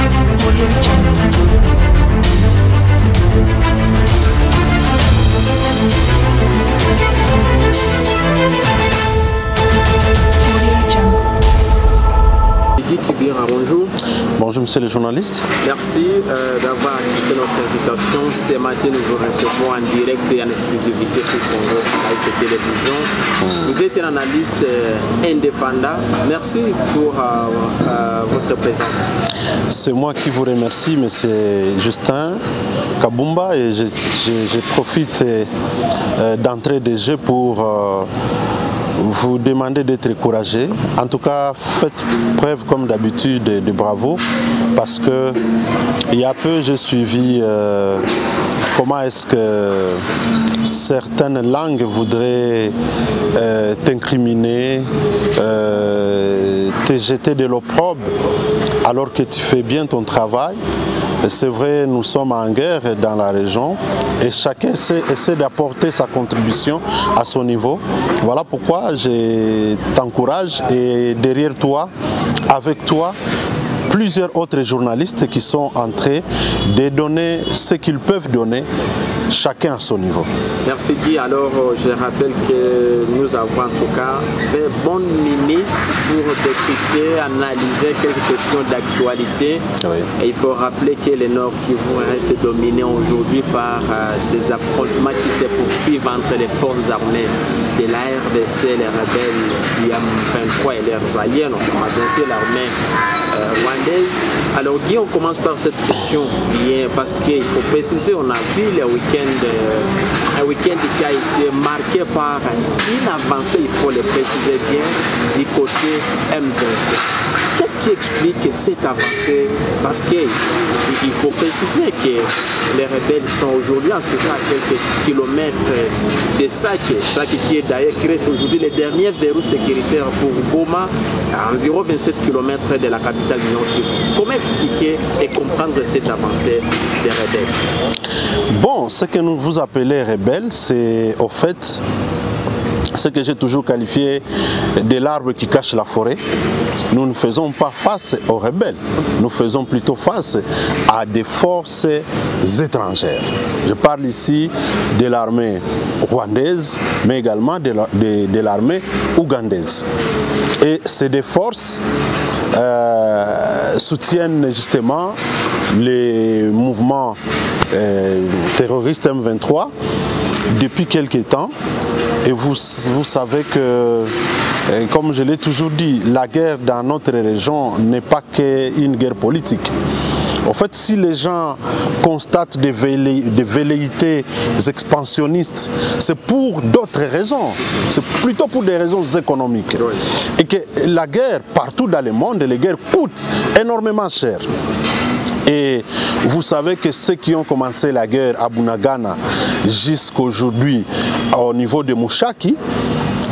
Audio Jungle. Monsieur le journaliste. Merci euh, d'avoir accepté notre invitation. Ce matin, nous vous recevons en direct et en exclusivité sur Congo avec Télévision. Vous êtes un analyste euh, indépendant. Merci pour euh, votre présence. C'est moi qui vous remercie, mais c'est Justin Kabumba et je, je- je profite d'entrer des jeux pour vous demander d'être courageux. En tout cas, faites preuve comme d'habitude de, de bravo parce que il y a peu j'ai suivi euh, comment est-ce que certaines langues voudraient euh, t'incriminer, euh, te jeter de l'opprobre alors que tu fais bien ton travail. C'est vrai, nous sommes en guerre dans la région et chacun essaie, d'apporter sa contribution à son niveau. Voilà pourquoi je t'encourage et derrière toi, avec toi, plusieurs autres journalistes qui sont en train de donner ce qu'ils peuvent donner, chacun à son niveau. Merci Guy. Alors, euh, je rappelle que nous avons en tout cas 20 bonnes minutes pour décrypter, analyser quelques questions d'actualité. Oui. Et il faut rappeler que le Nord Kivu reste dominé aujourd'hui par euh, ces affrontements qui se poursuivent entre les forces armées de la RDC, les rebelles du M23 et leurs alliés, notamment l'armée euh, rwandaise. Alors Guy, on commence par cette question bien parce qu'il faut préciser, on a vu le week-end, euh, un week-end qui a été marqué par une avancée, il faut le préciser bien, du côté M23. Qui explique cette avancée? Parce qu'il il faut préciser que les rebelles sont aujourd'hui en tout cas à quelques kilomètres de Sac, Sac qui est d'ailleurs reste aujourd'hui le dernier verrou sécuritaire pour Goma, à environ 27 km de la capitale du Nord. Comment expliquer et comprendre cette avancée des rebelles? Bon, ce que nous vous appelez rebelles, c'est au fait ce que j'ai toujours qualifié de l'arbre qui cache la forêt. Nous ne faisons pas face aux rebelles, nous faisons plutôt face à des forces étrangères. Je parle ici de l'armée rwandaise, mais également de la- de- de l'armée ougandaise. Et c'est des forces euh, soutiennent justement les mouvements euh, terroristes M23 depuis quelque temps. Et vous, vous savez que, comme je l'ai toujours dit, la guerre dans notre région n'est pas qu'une guerre politique. En fait, si les gens constatent des velléités expansionnistes, c'est pour d'autres raisons. C'est plutôt pour des raisons économiques. Et que la guerre, partout dans le monde, les guerres coûtent énormément cher. Et vous savez que ceux qui ont commencé la guerre à Bunagana jusqu'aujourd'hui au niveau de Mouchaki,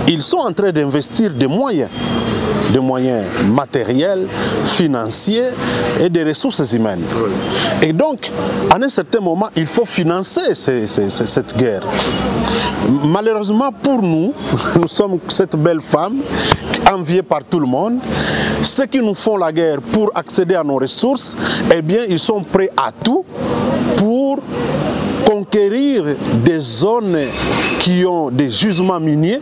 ils sont en train d'investir des moyens, des moyens matériels, financiers et des ressources humaines. Et donc, à un certain moment, il faut financer cette guerre. Malheureusement pour nous, nous sommes cette belle femme enviée par tout le monde. Ceux qui nous font la guerre pour accéder à nos ressources, eh bien, ils sont prêts à tout conquérir des zones qui ont des gisements miniers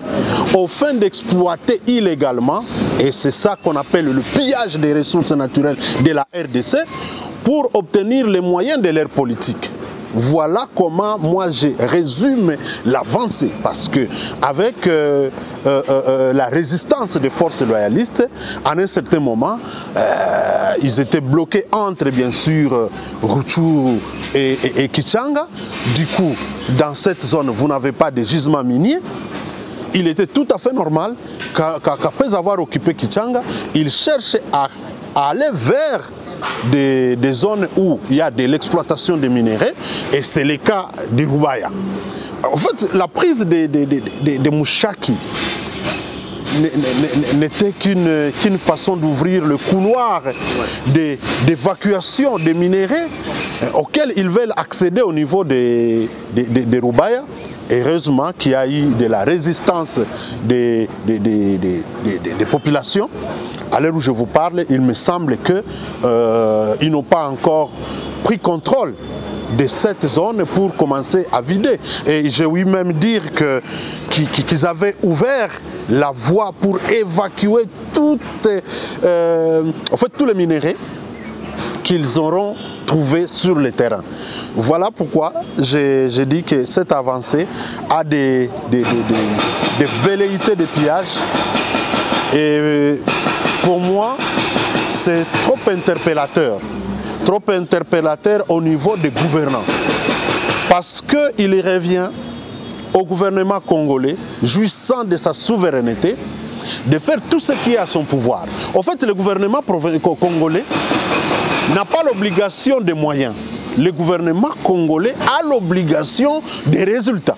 au fin d'exploiter illégalement, et c'est ça qu'on appelle le pillage des ressources naturelles de la RDC, pour obtenir les moyens de leur politique. Voilà comment moi je résume l'avancée parce que avec euh, euh, euh, la résistance des forces loyalistes, à un certain moment, ils étaient bloqués entre bien sûr Rutshuru et, Kichanga. Du coup, dans cette zone, vous n'avez pas de gisement minier. Il était tout à fait normal qu'après avoir occupé Kichanga, ils cherchent à, à aller vers des, des zones où il y a de l'exploitation des minéraux, et c'est le cas de Rubaya. En fait, la prise de, de, de, Mouchaki n'était qu'une façon d'ouvrir le couloir d'évacuation des minéraux euh, auxquels ils veulent accéder au niveau des de, de- de Rubaya. Heureusement qu'il y a eu de la résistance des, des- des- des- des- des- des populations à l'heure où je vous parle, il me semble qu'ils n'ont pas encore pris contrôle de cette zone pour commencer à vider. Et j'ai ouï même dire qu'ils avaient ouvert la voie pour évacuer euh, en fait, tous les minéraux qu'ils auront trouvé sur le terrain. Voilà pourquoi j'ai dit que cette avancée a des- des velléités de pillage. Et pour moi, c'est trop interpellateur. Trop interpellateur au niveau des gouvernants. Parce qu'il revient au gouvernement congolais, jouissant de sa souveraineté, de faire tout ce qui est à son pouvoir. En fait, le gouvernement congolais n'a pas l'obligation des moyens. Le gouvernement congolais a l'obligation des résultats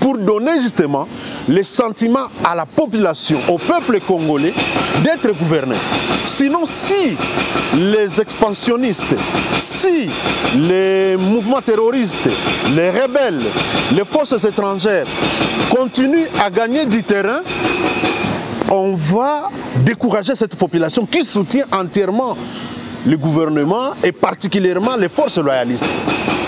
pour donner justement le sentiment à la population, au peuple congolais d'être gouverné. Sinon, si les expansionnistes, si les mouvements terroristes, les rebelles, les forces étrangères continuent à gagner du terrain, on va décourager cette population qui soutient entièrement le gouvernement et particulièrement les forces loyalistes.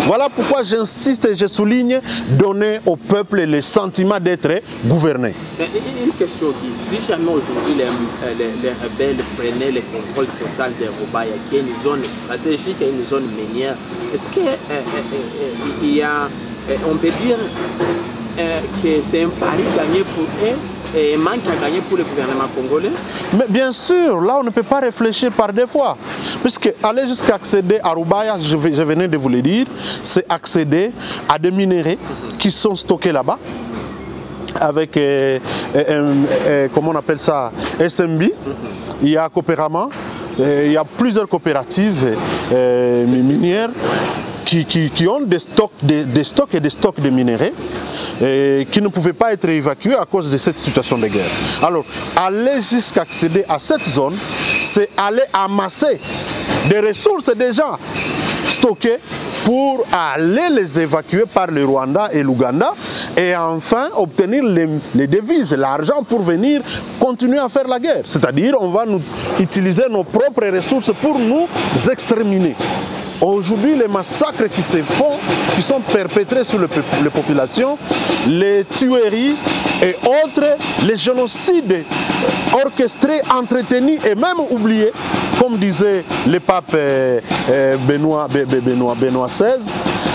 Voilà pourquoi j'insiste et je souligne donner au peuple le sentiment d'être gouverné. Une question qui, si jamais aujourd'hui les, les, les rebelles prenaient le contrôle total des Robaya, qui est une zone stratégique et une zone minière, est-ce que euh, euh, euh, y a, on peut dire euh, que c'est un pari gagné pour eux et un manque à gagner pour le gouvernement congolais Mais bien sûr, là on ne peut pas réfléchir par deux fois. Puisque aller jusqu'à accéder à Roubaïa, je, venais de vous le dire, c'est accéder à des minéraux qui sont stockés là-bas avec, euh, euh, comment on appelle ça, SMB. Il y a Coopérama, il y a plusieurs coopératives minières qui ont des stocks, des, des stocks et des stocks de minéraux qui ne pouvaient pas être évacués à cause de cette situation de guerre. Alors, aller jusqu'à accéder à cette zone, c'est aller amasser des ressources déjà stockées pour aller les évacuer par le Rwanda et l'Ouganda et enfin obtenir les, les devises, l'argent pour venir continuer à faire la guerre. C'est-à-dire on va nous utiliser nos propres ressources pour nous exterminer. Aujourd'hui, les massacres qui se font, qui sont perpétrés sur les populations, les tueries et autres, les génocides orchestrés, entretenus et même oubliés, comme disait le pape euh, euh, Benoît, Be- Be- Benoît, Benoît XVI,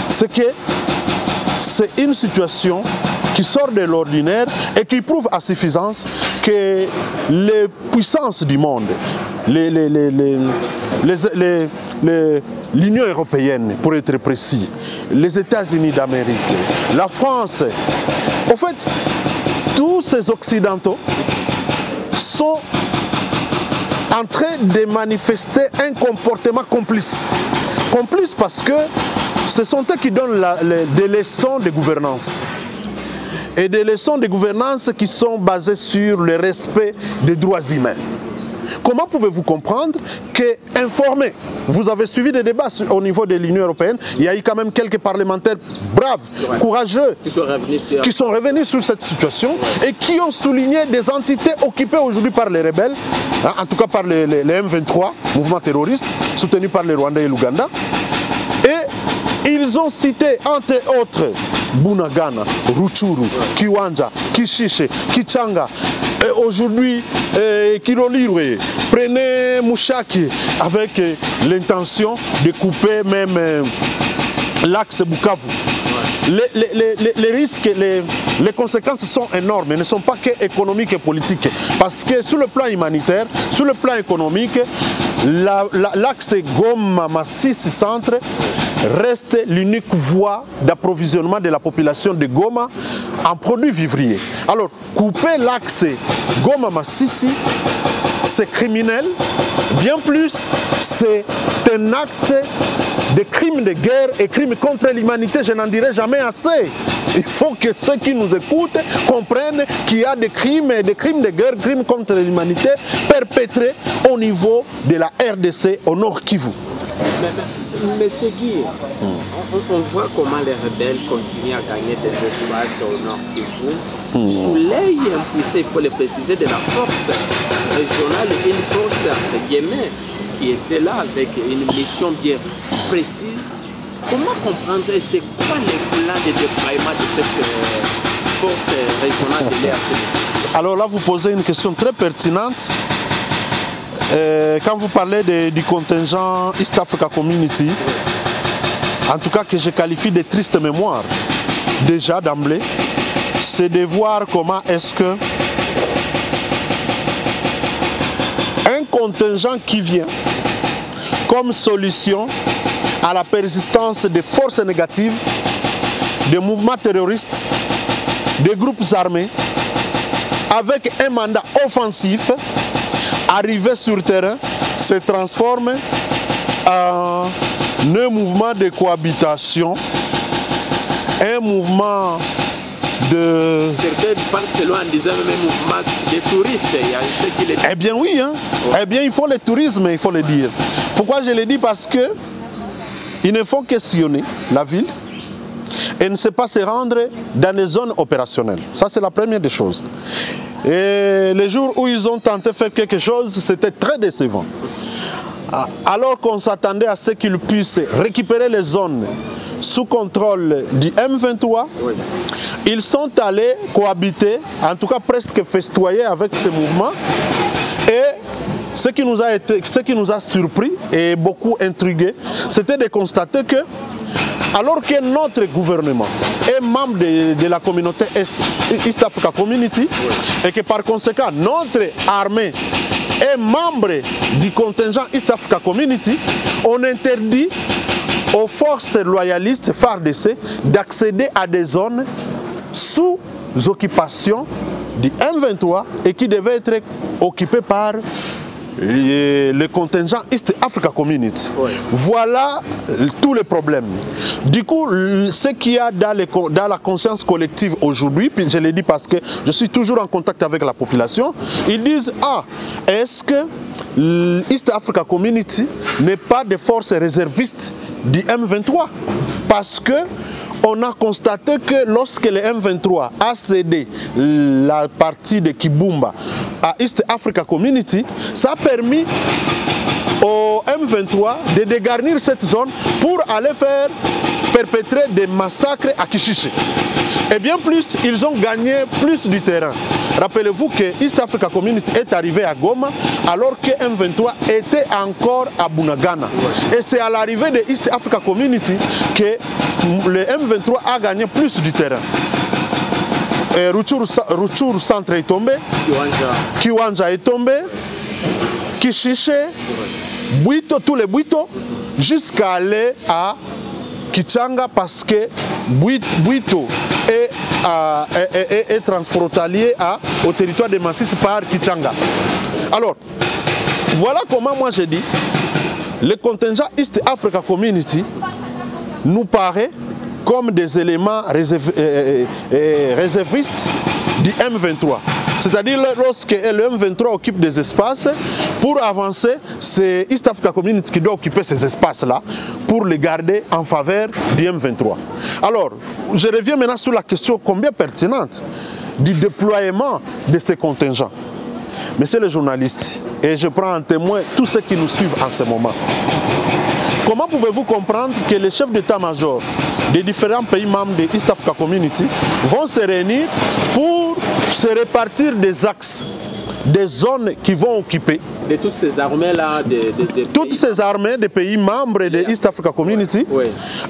c'est que c'est une situation qui sort de l'ordinaire et qui prouve à suffisance que les puissances du monde, les- les- les- l'Union européenne pour être précis, les États-Unis d'Amérique, la France, en fait, tous ces Occidentaux sont en train de manifester un comportement complice. Complice parce que ce sont eux qui donnent des leçons de gouvernance. Et des leçons de gouvernance qui sont basées sur le respect des droits humains. Comment pouvez-vous comprendre que informé, vous avez suivi des débats au niveau de l'Union européenne, il y a eu quand même quelques parlementaires braves, courageux, qui sont revenus sur... qui sont revenus sur cette situation et qui ont souligné des entités occupées aujourd'hui par les rebelles, hein, en tout cas par les, les- les M23, mouvement terroriste, soutenu par les Rwandais et l'Ouganda. Et ils ont cité, entre autres, Bunagana, Ruchuru, Kiwanja, Kishishe, Kichanga, aujourd'hui euh, Kirolirwe. Prenez Mouchaki avec euh, l'intention de couper même euh, l'axe Bukavu. Les, les- les- les- les risques, les, conséquences sont énormes, elles ne sont pas que économiques et politiques. Parce que sur le plan humanitaire, sur le plan économique, la- la- l'axe Goma-Massis Centre reste l'unique voie d'approvisionnement de la population de Goma en produits vivriers. Alors, couper l'axe Goma-Massissi, c'est criminel. Bien plus, c'est un acte de crimes de guerre et crimes contre l'humanité. Je n'en dirai jamais assez. Il faut que ceux qui nous écoutent comprennent qu'il y a des crimes, des crimes de guerre, crimes contre l'humanité perpétrés au niveau de la RDC au Nord Kivu. Mais, Monsieur Guy, on, on voit comment les rebelles continuent à gagner des espaces au nord Kivu, sous l'œil impulsé, il faut le préciser, de la force régionale, une force entre guillemets, qui était là avec une mission bien précise. Comment comprendre et c'est quoi les plans de déploiement de cette euh, force régionale de l'RCDC Alors là, vous posez une question très pertinente. Euh, quand vous parlez du contingent East Africa Community, en tout cas que je qualifie de triste mémoire, déjà d'emblée, c'est de voir comment est-ce que un contingent qui vient comme solution à la persistance des forces négatives, des mouvements terroristes, des groupes armés, avec un mandat offensif, arrivé sur terrain, se transforme en un mouvement de cohabitation, un mouvement de... Certains parlent selon en disant même un mouvement des touristes. Il y a ceux qui les Eh bien oui, hein. eh bien il faut le tourisme, il faut le dire. Pourquoi je le dis? Parce que ils ne font que sillonner la ville et ne sait pas se rendre dans les zones opérationnelles. Ça c'est la première des choses. Et les jours où ils ont tenté de faire quelque chose, c'était très décevant. Alors qu'on s'attendait à ce qu'ils puissent récupérer les zones sous contrôle du M23, ils sont allés cohabiter, en tout cas presque festoyer avec ce mouvement. Et ce qui nous a, été, ce qui nous a surpris et beaucoup intrigué, c'était de constater que, alors que notre gouvernement est membre de, la communauté East Africa Community, et que par conséquent notre armée est membre du contingent East Africa Community, on interdit aux forces loyalistes FARDC d'accéder à des zones sous occupation du M23 et qui devaient être occupées par le le contingent East Africa Community. Ouais. Voilà tous les problèmes. Du coup, ce qu'il y a dans, les co- dans la conscience collective aujourd'hui, puis je l'ai dit parce que je suis toujours en contact avec la population, ils disent Ah, est-ce que l'East Africa Community n'est pas des forces réservistes du M23 Parce que on a constaté que lorsque le M23 a cédé la partie de Kibumba à East Africa Community, ça a permis au M23 de dégarnir cette zone pour aller faire perpétrer des massacres à Kishishi. Et bien plus, ils ont gagné plus du terrain. Rappelez-vous que East Africa Community est arrivé à Goma alors que M23 était encore à Bunagana. Et c'est à l'arrivée de East Africa Community que le M23 a gagné plus du terrain. Et Rutshuru Rutshuru Centre est tombé, Kiwanja. Kiwanja est tombé, Kishiche, Buito, tous les Buito, jusqu'à aller à Kichanga parce que Bui- Buito est, transfrontalier à- au territoire de Massis par Kichanga. Alors, voilà comment moi j'ai dit, le contingent East Africa Community nous paraît comme des éléments euh, euh, euh, réservistes du M23. C'est-à-dire lorsque le M23 occupe des espaces, pour avancer, c'est East Africa Community qui doit occuper ces espaces-là pour les garder en faveur du M23. Alors, je reviens maintenant sur la question combien pertinente du déploiement de ces contingents. Monsieur le journaliste, et je prends en témoin tous ceux qui nous suivent en ce moment. Comment pouvez-vous comprendre que les chefs d'état-major des différents pays membres de East Africa Community vont se réunir pour se répartir des axes, des zones qu'ils vont occuper De toutes ces armées-là, de, de, de toutes ces armées des pays membres de East Africa Community,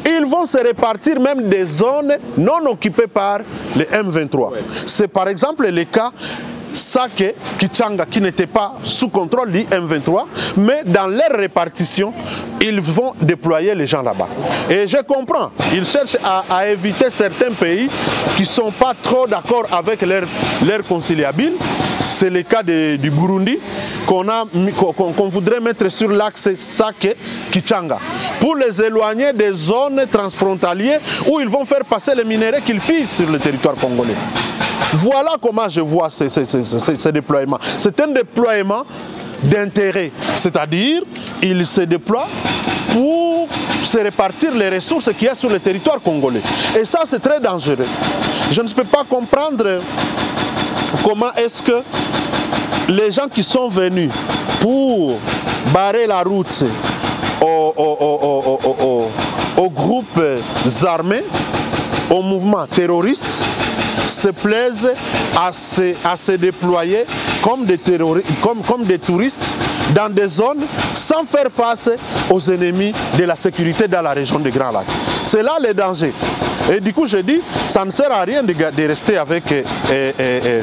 ils vont se répartir même des zones non occupées par les M23. C'est par exemple le cas Sake, Kichanga, qui n'était pas sous contrôle du M23, mais dans leur répartition, ils vont déployer les gens là-bas. Et je comprends, ils cherchent à, éviter certains pays qui ne sont pas trop d'accord avec leur, leur conciliabile. C'est le cas du Burundi qu'on voudrait mettre sur l'axe Sake-Kichanga pour les éloigner des zones transfrontalières où ils vont faire passer les minéraux qu'ils pillent sur le territoire congolais. Voilà comment je vois ces déploiements. C'est un déploiement d'intérêt, c'est-à-dire ils se déploient pour se répartir les ressources qu'il y a sur le territoire congolais. Et ça, c'est très dangereux. Je ne peux pas comprendre comment est-ce que les gens qui sont venus pour barrer la route aux groupes armés, aux mouvements terroristes, se plaisent à se, déployer comme des, comme, touristes dans des zones sans faire face aux ennemis de la sécurité dans la région des Grands Lacs. C'est là le danger. Et du coup, je dis, ça ne sert à rien de, rester avec euh, euh, euh,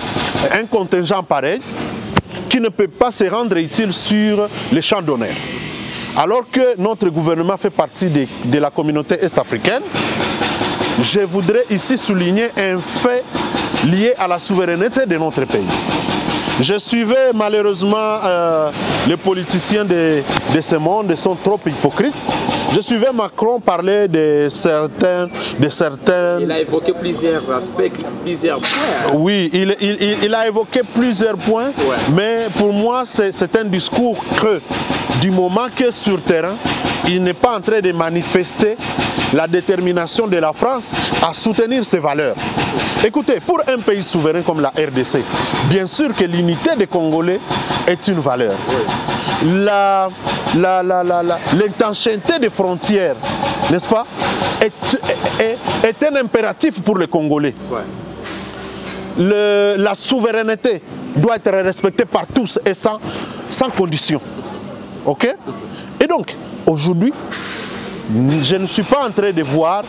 un contingent pareil qui ne peut pas se rendre utile sur les champs d'honneur. Alors que notre gouvernement fait partie de la communauté est-africaine, je voudrais ici souligner un fait lié à la souveraineté de notre pays. Je suivais malheureusement euh, les politiciens de, de ce monde, ils sont trop hypocrites. Je suivais Macron parler de certains, de certains Il a évoqué plusieurs aspects, plusieurs points. hein. oui, il, il- il- il a évoqué plusieurs points, Ouais. mais pour moi, c'est c'est un discours creux. Du moment que sur terrain, il n'est pas en train de manifester la détermination de la France à soutenir ses valeurs. Écoutez, pour un pays souverain comme la RDC, bien sûr que l'unité des Congolais est une valeur. La- la- des frontières, n'est-ce pas, est, un impératif pour les Congolais la souveraineté doit être respectée par tous et sans, sans condition. Ok? Et donc, aujourd'hui, je ne suis pas en train de voir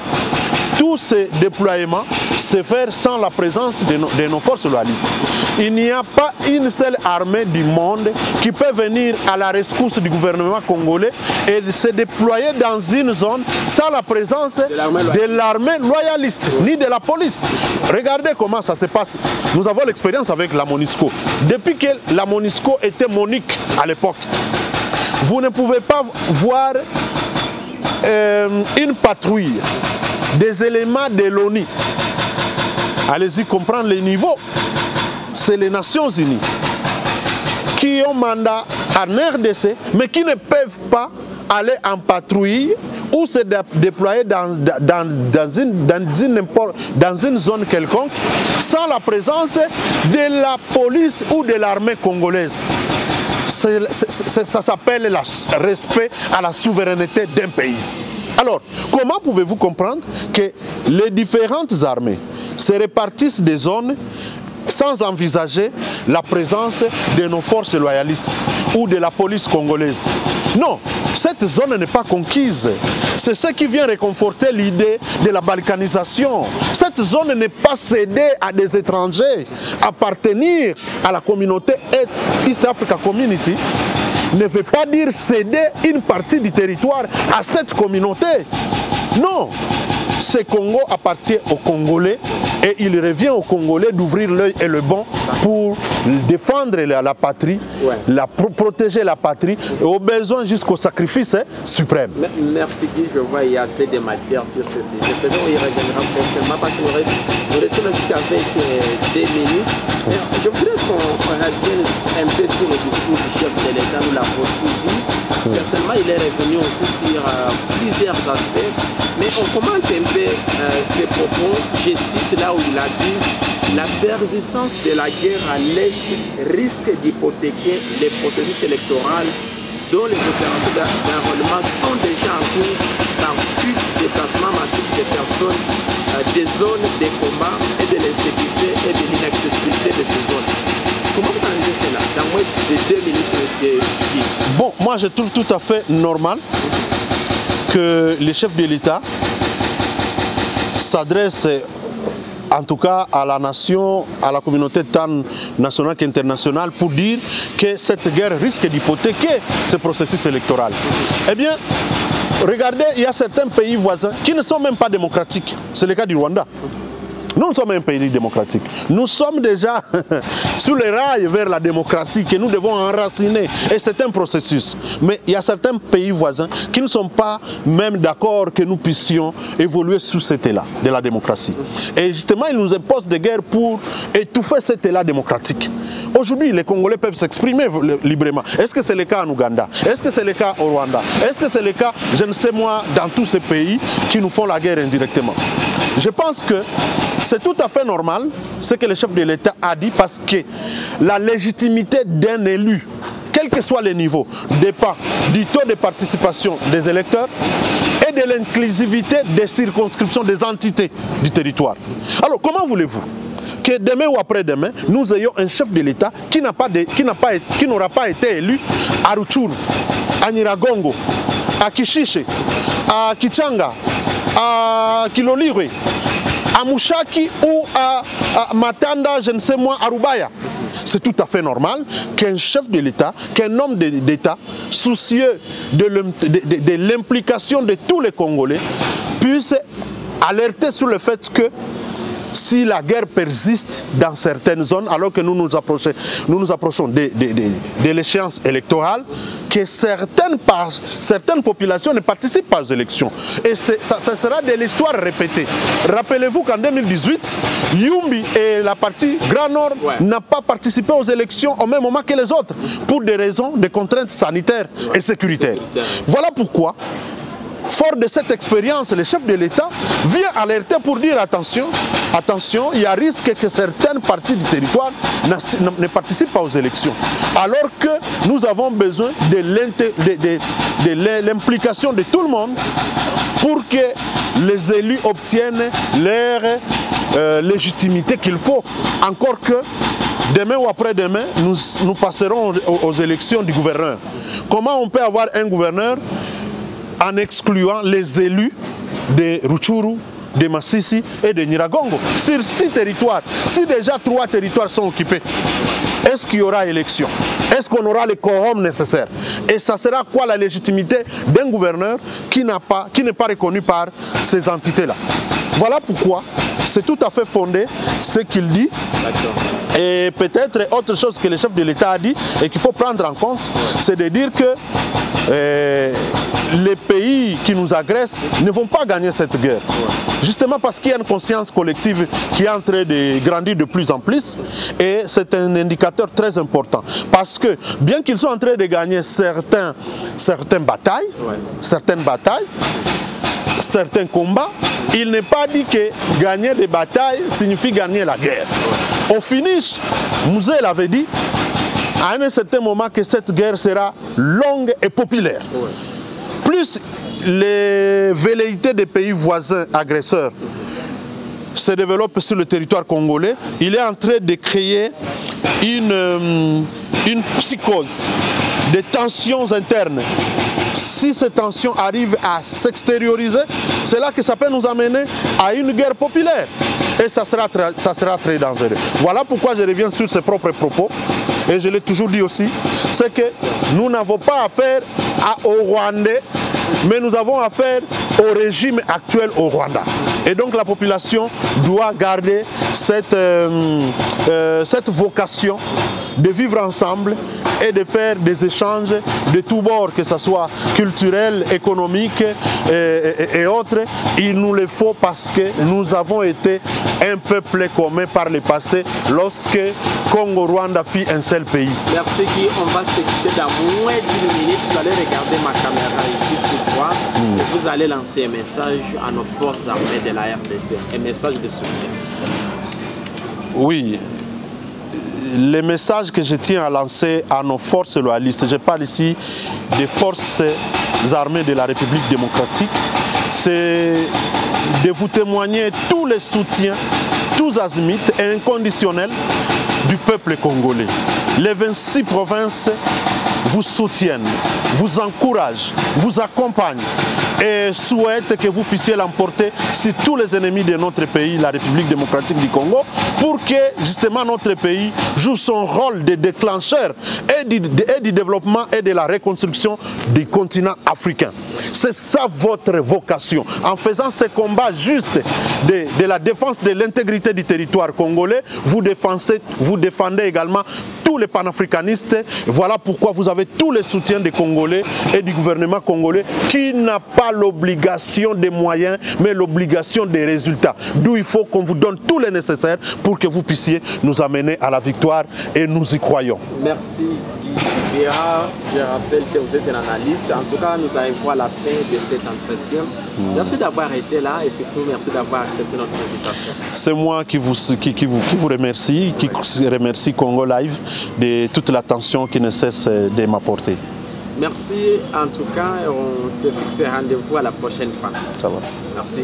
tous ces déploiements se faire sans la présence de nos, de nos forces loyalistes. Il n'y a pas une seule armée du monde qui peut venir à la rescousse du gouvernement congolais et se déployer dans une zone sans la présence de l'armée loyaliste, ni de la police. Regardez comment ça se passe. Nous avons l'expérience avec la MONUSCO. Depuis que la MONUSCO était monique à l'époque, vous ne pouvez pas voir euh, une patrouille des éléments de l'ONU. Allez-y comprendre les niveaux. C'est les Nations Unies qui ont mandat en RDC, mais qui ne peuvent pas aller en patrouille ou se dé- déployer dans une zone quelconque sans la présence de la police ou de l'armée congolaise. Ça s'appelle le respect à la souveraineté d'un pays. Alors, comment pouvez-vous comprendre que les différentes armées se répartissent des zones sans envisager la présence de nos forces loyalistes ou de la police congolaise. Non, cette zone n'est pas conquise. C'est ce qui vient réconforter l'idée de la balkanisation. Cette zone n'est pas cédée à des étrangers. Appartenir à la communauté East Africa Community ne veut pas dire céder une partie du territoire à cette communauté. Non, ce Congo appartient aux Congolais et il revient aux Congolais d'ouvrir l'œil et le bon pour défendre la, la patrie, Ouais. la, pro- protéger la patrie et au besoin jusqu'au sacrifice hein, suprême. Me- Merci Guy, je vois il y a assez de matière sur ce sujet. Peut-être on y reviendra prochainement parce qu'on reste, on reste jusqu'avec euh, deux minutes. Je voudrais qu'on qu'on revienne un peu sur le discours du chef de l'État, nous l'avons suivi. Certainement, il est revenu aussi sur euh, plusieurs aspects, mais on commente un peu euh, ses propos. Je cite là où il a dit La persistance de la guerre à l'Est risque d'hypothéquer les processus électoraux dont les opérations d'en- d'enrôlement sont déjà en cours par fuite déplacement massif des personnes euh, des zones de combat et de l'insécurité et de l'inaccessibilité de ces zones. Comment vous analysez cela? Dans moins de deux minutes, monsieur Bon, moi je trouve tout à fait normal que les chefs de l'État s'adressent en tout cas à la nation, à la communauté tant nationale qu'internationale pour dire que cette guerre risque d'hypothéquer ce processus électoral. Eh bien, regardez, il y a certains pays voisins qui ne sont même pas démocratiques. C'est le cas du Rwanda. Nous sommes un pays démocratique. Nous sommes déjà sur les rails vers la démocratie que nous devons enraciner. Et c'est un processus. Mais il y a certains pays voisins qui ne sont pas même d'accord que nous puissions évoluer sous cet élan de la démocratie. Et justement, ils nous imposent des guerres pour étouffer cet élan démocratique. Aujourd'hui, les Congolais peuvent s'exprimer librement. Est-ce que c'est le cas en Ouganda? Est-ce que c'est le cas au Rwanda? Est-ce que c'est le cas, je ne sais moi, dans tous ces pays qui nous font la guerre indirectement? Je pense que c'est tout à fait normal ce que le chef de l'État a dit parce que la légitimité d'un élu, quel que soit le niveau, dépend du taux de participation des électeurs et de l'inclusivité des circonscriptions des entités du territoire. Alors, comment voulez-vous que demain ou après-demain, nous ayons un chef de l'État qui n'aura pas, pas, été élu à Ruchuru, à Niragongo, à Kishiche, à Kichanga, à Kilolirwe, à Mouchaki ou à, Matanda, je ne sais moi, à Rubaya. C'est tout à fait normal qu'un chef de l'État, qu'un homme d'État, soucieux de l'implication de tous les Congolais, puisse alerter sur le fait que si la guerre persiste dans certaines zones, alors que nous nous approchons, nous nous approchons de, de, de, de l'échéance électorale, que certaines, certaines populations ne participent pas aux élections. Et ça, ça, sera de l'histoire répétée. Rappelez-vous qu'en 2018, Yumbi et la partie Grand Nord ouais. n'ont pas participé aux élections au même moment que les autres, pour des raisons, des contraintes sanitaires et sécuritaires. Voilà pourquoi Fort de cette expérience, le chef de l'État vient alerter pour dire attention, attention, il y a risque que certaines parties du territoire ne participent pas aux élections. Alors que nous avons besoin de l'implication de tout le monde pour que les élus obtiennent leur euh, légitimité qu'il faut. Encore que demain ou après-demain, nous, passerons aux élections du gouverneur. Comment on peut avoir un gouverneur en excluant les élus de Ruchuru, de Massissi et de Niragongo. Sur six territoires, si déjà trois territoires sont occupés, est-ce qu'il y aura élection? Est-ce qu'on aura les quorums nécessaires Et ça sera quoi la légitimité d'un gouverneur qui n'est pas, pas reconnu par ces entités-là? Voilà pourquoi c'est tout à fait fondé ce qu'il dit. Et peut-être autre chose que le chef de l'État a dit et qu'il faut prendre en compte, c'est de dire que euh, les pays qui nous agressent ne vont pas gagner cette guerre. Justement parce qu'il y a une conscience collective qui est en train de grandir de plus en plus et c'est un indicateur très important. Parce que bien qu'ils soient en train de gagner certains, certaines batailles, certaines batailles, certains combats, il n'est pas dit que gagner des batailles signifie gagner la guerre. Au finish, Mouzel avait dit à un certain moment que cette guerre sera longue et populaire. Plus les velléités des pays voisins agresseurs se développent sur le territoire congolais, il est en train de créer une, une psychose, des tensions internes. Si ces tensions arrivent à s'extérioriser, c'est là que ça peut nous amener à une guerre populaire. Et ça sera, très, ça sera très dangereux. Voilà pourquoi je reviens sur ses propres propos. Et je l'ai toujours dit aussi, c'est que nous n'avons pas affaire à, aux Rwandais, mais nous avons affaire au régime actuel au Rwanda. Et donc la population doit garder cette, euh, euh, cette vocation de vivre ensemble et de faire des échanges de tous bords, que ce soit culturel, économique et, et, et, autres. Il nous le faut parce que nous avons été un peuple commun par le passé lorsque Congo-Rwanda fit un seul pays. Merci on va se quitter dans moins d'une minute. Vous allez regarder ma caméra ici pour voir mm. et vous allez lancer un message à nos forces armées de la RDC, un message de soutien. Oui, les messages que je tiens à lancer à nos forces loyalistes, je parle ici des forces armées de la République démocratique, c'est de vous témoigner tous les soutiens, tous azimuts et inconditionnels du peuple congolais. Les 26 provinces vous soutiennent, vous encouragent, vous accompagnent et souhaite que vous puissiez l'emporter sur tous les ennemis de notre pays, la République démocratique du Congo, pour que justement notre pays joue son rôle de déclencheur et du, développement et de la reconstruction du continent africain. C'est ça votre vocation. En faisant ce combat juste de, la défense de l'intégrité du territoire congolais, vous défendez, vous défendez également tous les panafricanistes. Voilà pourquoi vous avez tous les soutiens des Congolais et du gouvernement congolais qui n'a pas l'obligation des moyens, mais l'obligation des résultats. D'où il faut qu'on vous donne tout le nécessaire pour que vous puissiez nous amener à la victoire et nous y croyons. Merci Guy. Je rappelle que vous êtes un analyste. En tout cas, nous arrivons à la fin de cet entretien. Merci d'avoir été là et surtout merci d'avoir accepté notre invitation. C'est moi qui vous, qui, qui vous, qui vous remercie, qui remercie Congo Live de toute l'attention qui ne cesse de m'apporter. Merci en tout cas et on se fixe rendez-vous à la prochaine fois. Ça va. Merci.